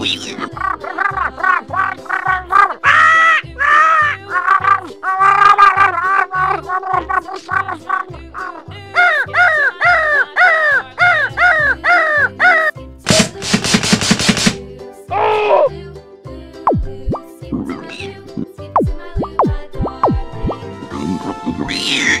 Weezer. Cows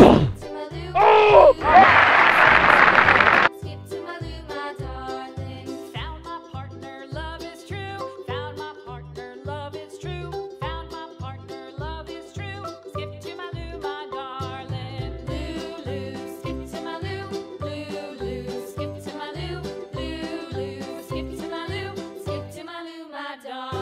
dog.